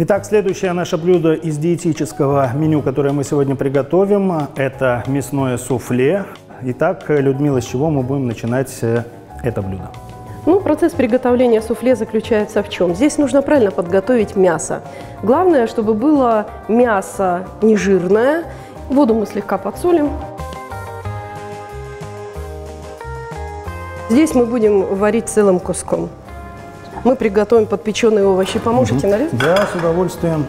Итак, следующее наше блюдо из диетического меню, которое мы сегодня приготовим, это мясное суфле. Итак, Людмила, с чего мы будем начинать э, это блюдо? Ну, процесс приготовления суфле заключается в чем? Здесь нужно правильно подготовить мясо. Главное, чтобы было мясо нежирное. Воду мы слегка подсолим. Здесь мы будем варить целым куском. Мы приготовим подпеченные овощи. Поможете угу. нарезать? Да, с удовольствием.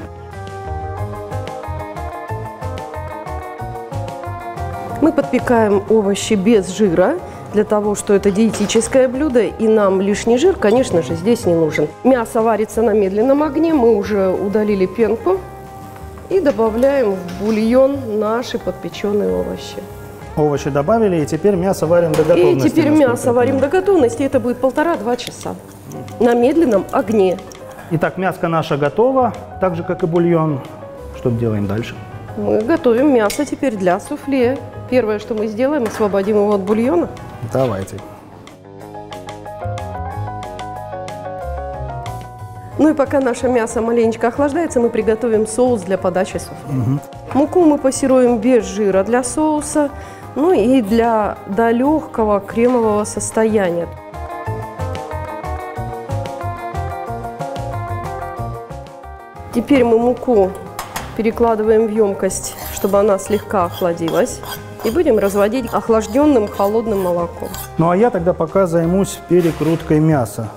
Мы подпекаем овощи без жира, для того, что это диетическое блюдо, и нам лишний жир, конечно же, здесь не нужен. Мясо варится на медленном огне, мы уже удалили пенку и добавляем в бульон наши подпеченные овощи. Овощи добавили, и теперь мясо варим до готовности. И теперь мясо варим до готовности, это будет полтора-два часа на медленном огне. Итак, мяско наше готово, так же, как и бульон. Что делаем дальше? Мы готовим мясо теперь для суфле. Первое, что мы сделаем, освободим его от бульона. Давайте. Ну и пока наше мясо маленечко охлаждается, мы приготовим соус для подачи суфле. Угу. Муку мы пассируем без жира для соуса, ну и для до легкого кремового состояния. Теперь мы муку перекладываем в емкость, чтобы она слегка охладилась. И будем разводить охлажденным холодным молоком. Ну а я тогда пока займусь перекруткой мяса.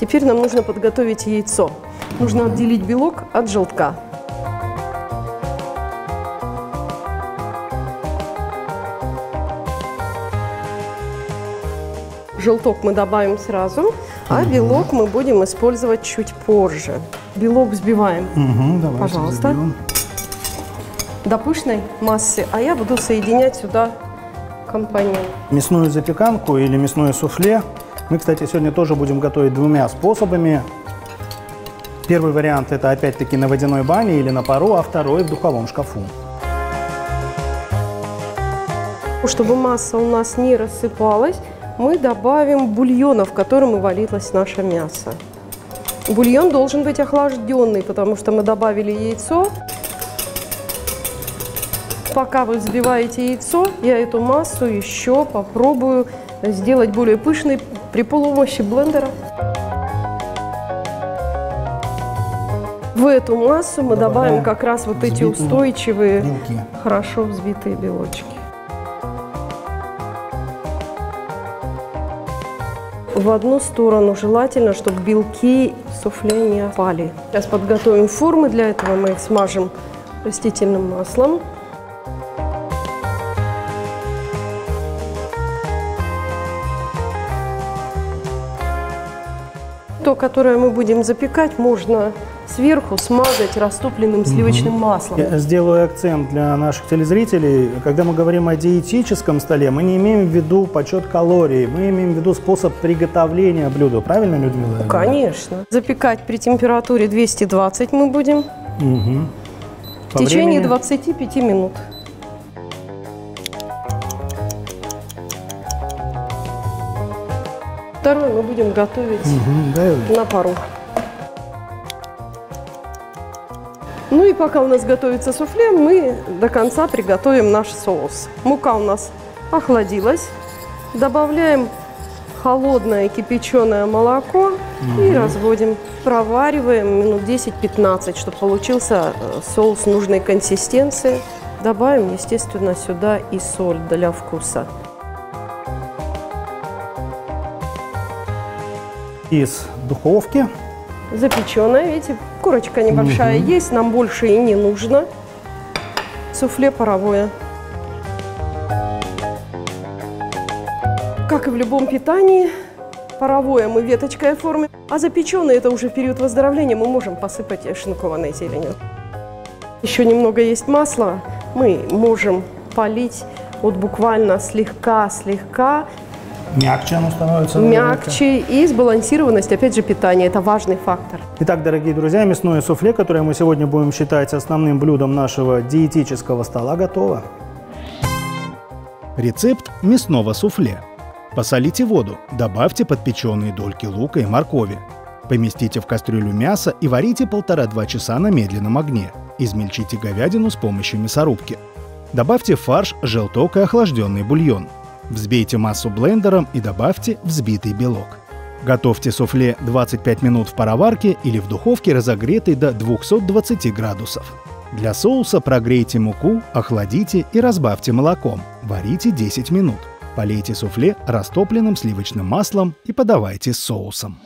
Теперь нам нужно подготовить яйцо. Нужно отделить белок от желтка. Желток мы добавим сразу, а угу. белок мы будем использовать чуть позже. Белок взбиваем, угу, давайте пожалуйста, взбьем. до пышной массы, а я буду соединять сюда компонент. Мясную запеканку или мясное суфле мы, кстати, сегодня тоже будем готовить двумя способами. Первый вариант это опять-таки на водяной бане или на пару, а второй в духовом шкафу. Чтобы масса у нас не рассыпалась, мы добавим бульона, в котором и варилось наше мясо. Бульон должен быть охлажденный, потому что мы добавили яйцо. Пока вы взбиваете яйцо, я эту массу еще попробую сделать более пышной при помощи блендера. В эту массу мы добавим как раз вот эти устойчивые, белки. хорошо взбитые белочки. В одну сторону. Желательно, чтобы белки суфле не опали. Сейчас подготовим формы. Для этого мы их смажем растительным маслом. То, которое мы будем запекать, можно сверху смазать растопленным сливочным угу. маслом. Я сделаю акцент для наших телезрителей. Когда мы говорим о диетическом столе, мы не имеем в виду подсчет калорий, мы имеем в виду способ приготовления блюда. Правильно, Людмила? Конечно. Запекать при температуре 220 мы будем. Угу. В течение времени... 25 минут. Второй мы будем готовить угу, да. на пару. Ну и пока у нас готовится суфле, мы до конца приготовим наш соус. Мука у нас охладилась. Добавляем холодное кипяченое молоко угу. и разводим. Провариваем минут 10-15, чтобы получился э, соус нужной консистенции. Добавим, естественно, сюда и соль для вкуса. Из духовки запеченная. Видите, корочка небольшая угу. есть, нам больше и не нужно. Суфле паровое. Как и в любом питании, паровое мы веточкой оформим, а запеченное это уже в период выздоровления мы можем посыпать шинкованной зеленью. Еще немного есть масла, мы можем полить вот буквально слегка-слегка Мягче оно становится. наверняка. мягче и сбалансированность, опять же, питания. Это важный фактор. Итак, дорогие друзья, мясное суфле, которое мы сегодня будем считать основным блюдом нашего диетического стола, готово. Рецепт мясного суфле. Посолите воду, добавьте подпеченные дольки лука и моркови. Поместите в кастрюлю мясо и варите полтора-два часа на медленном огне. Измельчите говядину с помощью мясорубки. Добавьте фарш, желток и охлажденный бульон. Взбейте массу блендером и добавьте взбитый белок. Готовьте суфле 25 минут в пароварке или в духовке, разогретой до 220 градусов. Для соуса прогрейте муку, охладите и разбавьте молоком. Варите 10 минут. Полейте суфле растопленным сливочным маслом и подавайте с соусом.